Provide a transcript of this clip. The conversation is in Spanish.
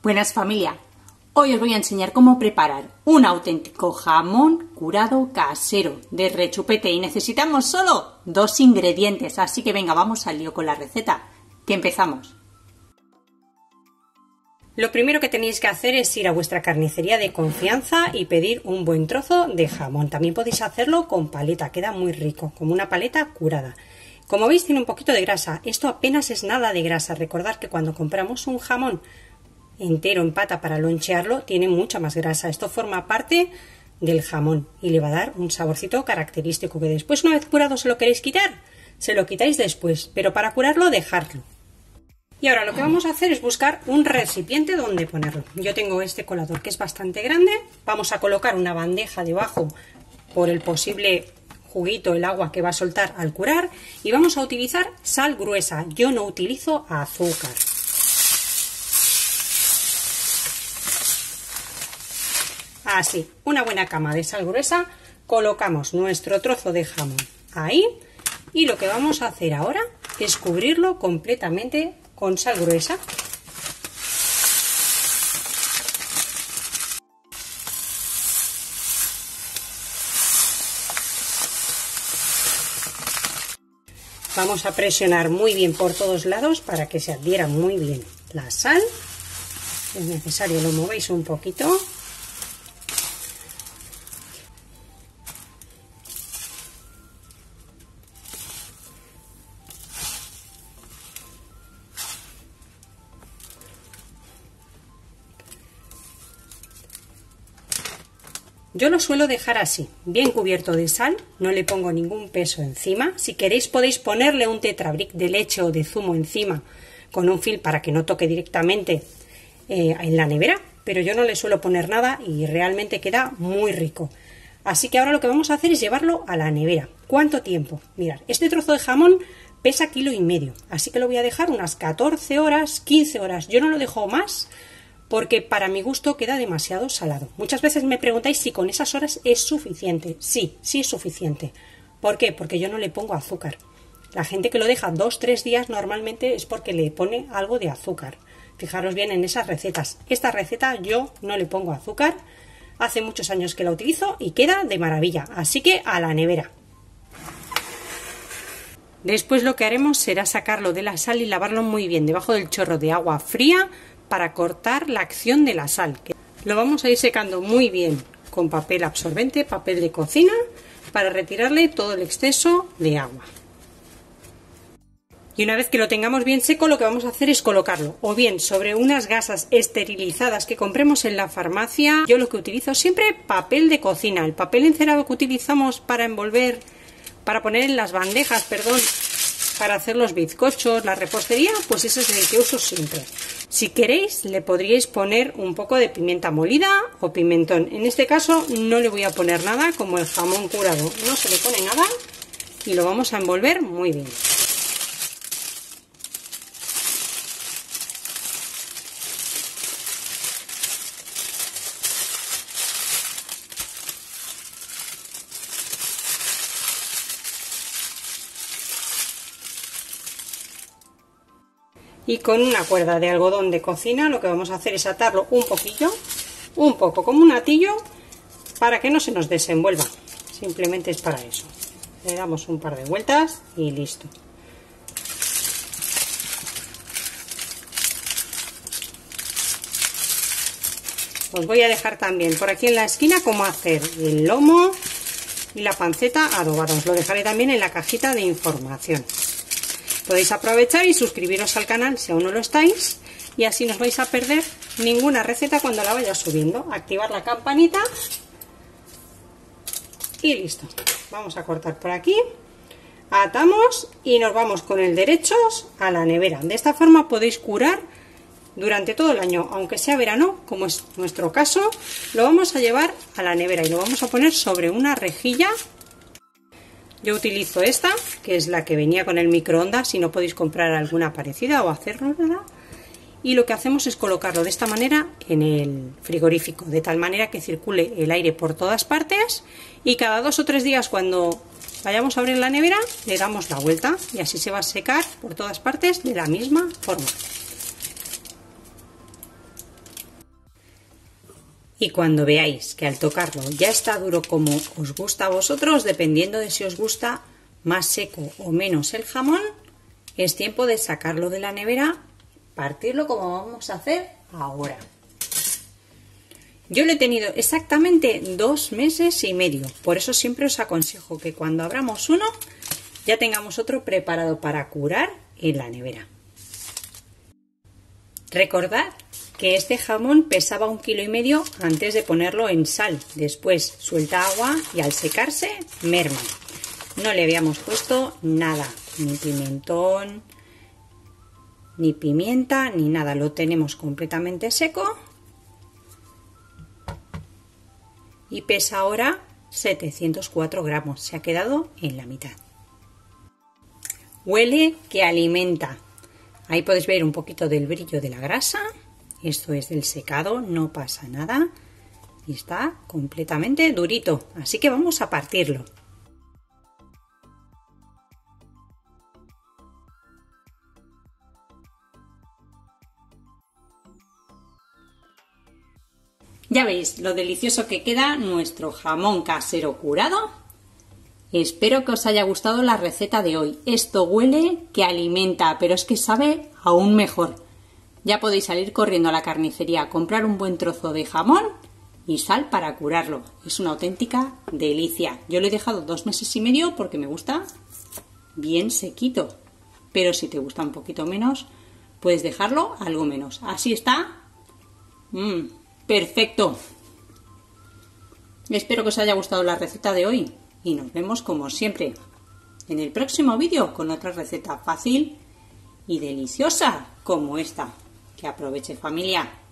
Buenas familia, hoy os voy a enseñar cómo preparar un auténtico jamón curado casero de rechupete y necesitamos solo dos ingredientes, así que venga, vamos al lío con la receta, que empezamos. Lo primero que tenéis que hacer es ir a vuestra carnicería de confianza y pedir un buen trozo de jamón. También podéis hacerlo con paleta, queda muy rico, como una paleta curada. Como veis tiene un poquito de grasa, esto apenas es nada de grasa. Recordad que cuando compramos un jamón entero en pata para lonchearlo tiene mucha más grasa. Esto forma parte del jamón y le va a dar un saborcito característico que después una vez curado se lo queréis quitar, se lo quitáis después, pero para curarlo dejarlo. Y ahora lo que vamos a hacer es buscar un recipiente donde ponerlo. Yo tengo este colador que es bastante grande. Vamos a colocar una bandeja debajo por el posible juguito, el agua que va a soltar al curar. Y vamos a utilizar sal gruesa. Yo no utilizo azúcar. Así, una buena cama de sal gruesa, colocamos nuestro trozo de jamón ahí y lo que vamos a hacer ahora es cubrirlo completamente con sal gruesa. Vamos a presionar muy bien por todos lados para que se adhiera muy bien la sal. Es necesario, lo movéis un poquito Yo lo suelo dejar así, bien cubierto de sal, no le pongo ningún peso encima. Si queréis podéis ponerle un tetrabric de leche o de zumo encima con un fil para que no toque directamente eh, en la nevera, pero yo no le suelo poner nada y realmente queda muy rico. Así que ahora lo que vamos a hacer es llevarlo a la nevera. ¿Cuánto tiempo? Mirad, este trozo de jamón pesa kilo y medio, así que lo voy a dejar unas 14 horas, 15 horas. Yo no lo dejo más porque para mi gusto queda demasiado salado. Muchas veces me preguntáis si con esas horas es suficiente. Sí, sí es suficiente. ¿Por qué? Porque yo no le pongo azúcar. La gente que lo deja dos, tres días normalmente es porque le pone algo de azúcar. Fijaros bien en esas recetas. Esta receta yo no le pongo azúcar. Hace muchos años que la utilizo y queda de maravilla. Así que a la nevera. Después lo que haremos será sacarlo de la sal y lavarlo muy bien debajo del chorro de agua fría para cortar la acción de la sal. Lo vamos a ir secando muy bien con papel absorbente, papel de cocina, para retirarle todo el exceso de agua. Y una vez que lo tengamos bien seco, lo que vamos a hacer es colocarlo o bien sobre unas gasas esterilizadas que compremos en la farmacia. Yo lo que utilizo siempre papel de cocina, el papel encerado que utilizamos para envolver, para poner en las bandejas, perdón, para hacer los bizcochos, la repostería, pues ese es el que uso siempre. Si queréis, le podríais poner un poco de pimienta molida o pimentón. En este caso no le voy a poner nada, como el jamón curado. No se le pone nada y lo vamos a envolver muy bien. Y con una cuerda de algodón de cocina lo que vamos a hacer es atarlo un poquillo, un poco como un atillo, para que no se nos desenvuelva. Simplemente es para eso. Le damos un par de vueltas y listo. Os voy a dejar también por aquí en la esquina cómo hacer el lomo y la panceta adobada. Os lo dejaré también en la cajita de información. Podéis aprovechar y suscribiros al canal si aún no lo estáis y así no os vais a perder ninguna receta cuando la vaya subiendo. Activar la campanita y listo. Vamos a cortar por aquí, atamos y nos vamos con el derecho a la nevera. De esta forma podéis curar durante todo el año, aunque sea verano, como es nuestro caso, lo vamos a llevar a la nevera y lo vamos a poner sobre una rejilla yo utilizo esta, que es la que venía con el microondas, si no podéis comprar alguna parecida o hacerlo, nada. Y lo que hacemos es colocarlo de esta manera en el frigorífico, de tal manera que circule el aire por todas partes y cada dos o tres días cuando vayamos a abrir la nevera le damos la vuelta y así se va a secar por todas partes de la misma forma. Y cuando veáis que al tocarlo ya está duro como os gusta a vosotros, dependiendo de si os gusta más seco o menos el jamón, es tiempo de sacarlo de la nevera, partirlo como vamos a hacer ahora. Yo lo he tenido exactamente dos meses y medio, por eso siempre os aconsejo que cuando abramos uno ya tengamos otro preparado para curar en la nevera. Recordad que este jamón pesaba un kilo y medio antes de ponerlo en sal. Después suelta agua y al secarse merma. No le habíamos puesto nada, ni pimentón, ni pimienta, ni nada. Lo tenemos completamente seco. Y pesa ahora 704 gramos. Se ha quedado en la mitad. Huele que alimenta. Ahí podéis ver un poquito del brillo de la grasa. Esto es del secado, no pasa nada. Y está completamente durito. Así que vamos a partirlo. Ya veis lo delicioso que queda nuestro jamón casero curado Espero que os haya gustado la receta de hoy. Esto huele que alimenta, pero es que sabe aún mejor. Ya podéis salir corriendo a la carnicería comprar un buen trozo de jamón y sal para curarlo. Es una auténtica delicia. Yo lo he dejado dos meses y medio porque me gusta bien sequito. Pero si te gusta un poquito menos, puedes dejarlo algo menos. Así está. Mm, perfecto. Espero que os haya gustado la receta de hoy y nos vemos como siempre en el próximo vídeo con otra receta fácil y deliciosa como esta. Que aproveche familia.